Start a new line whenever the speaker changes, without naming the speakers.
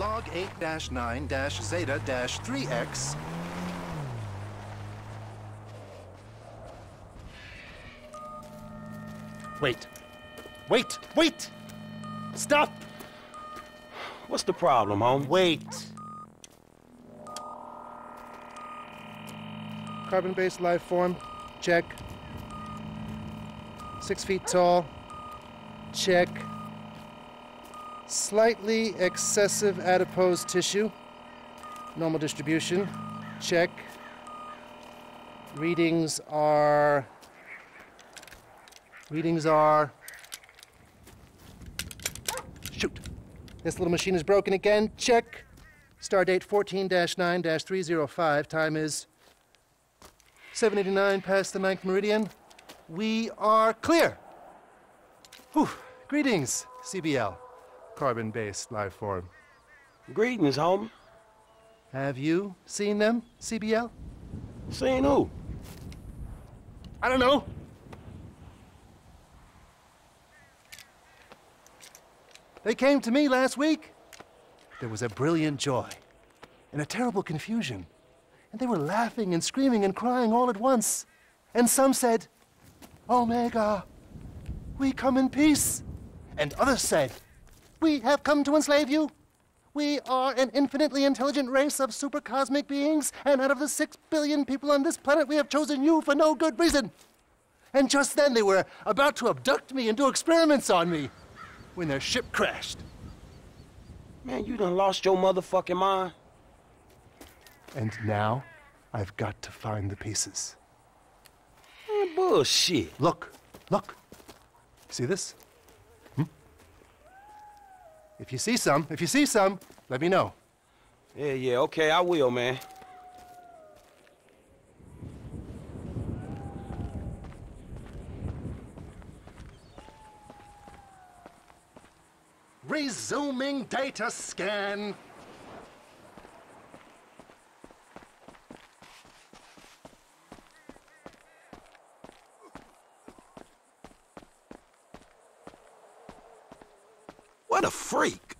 log 8-9-zeta-3x
Wait. Wait! Wait! Stop!
What's the problem, homie?
Wait.
Carbon-based life form, check. Six feet tall, check. Slightly excessive adipose tissue, normal distribution, check. Readings are. Readings are. Shoot. This little machine is broken again. Check. Stardate 14 9 305. Time is 789 past the ninth meridian. We are clear. Whew. Greetings, CBL, carbon based life form.
Greetings, homie.
Have you seen them, CBL?
Seen who?
I don't know. They came to me last week. There was a brilliant joy and a terrible confusion. And they were laughing and screaming and crying all at once. And some said, Omega, we come in peace. And others said, We have come to enslave you. We are an infinitely intelligent race of supercosmic beings, and out of the six billion people on this planet, we have chosen you for no good reason. And just then they were about to abduct me and do experiments on me when their ship crashed.
Man, you done lost your motherfucking mind.
And now I've got to find the pieces.
Man, bullshit.
Look, look. See this? If you see some, if you see some, let me know.
Yeah, yeah, okay, I will, man.
Resuming data scan.
What a freak.